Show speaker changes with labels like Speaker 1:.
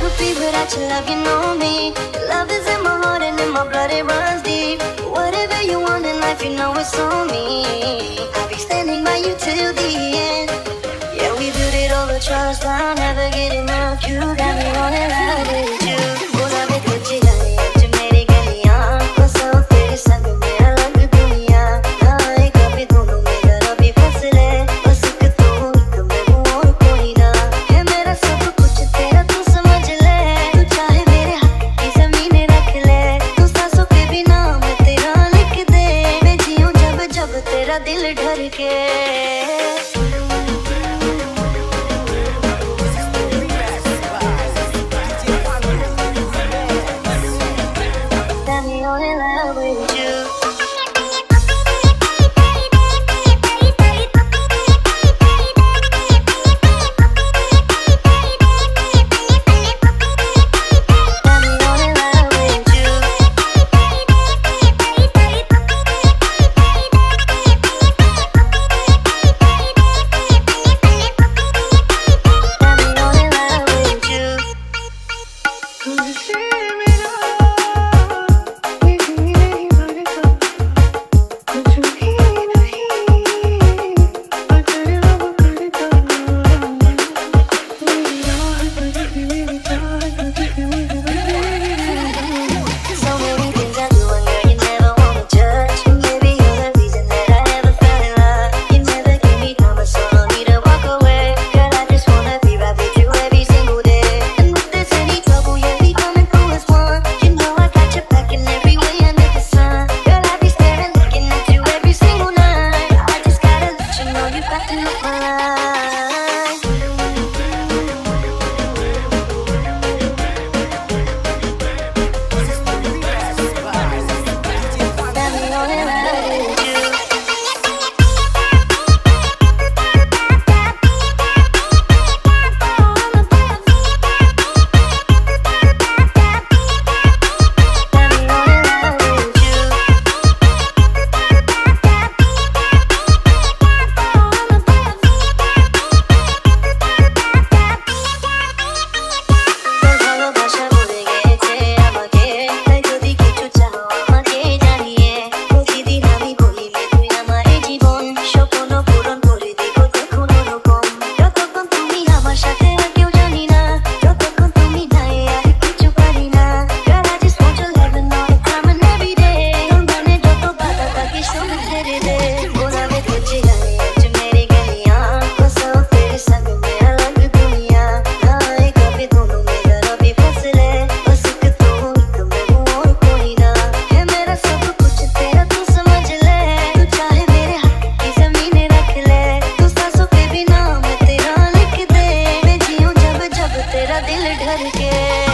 Speaker 1: me without your love, you know me. Your Love is in my heart and in my blood, it runs deep. Whatever you want in life, you know it's on me. I'll be standing by you till the end. Yeah, we built it all the trust, I'll never get enough. Yeah. you for love. मेरा दिल ढर के।